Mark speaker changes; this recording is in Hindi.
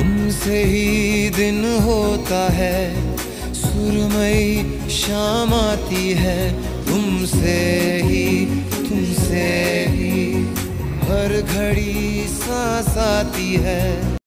Speaker 1: तुमसे ही दिन होता है, सुरमई शाम आती है, तुमसे ही तुमसे ही, हर घड़ी सांस आती है।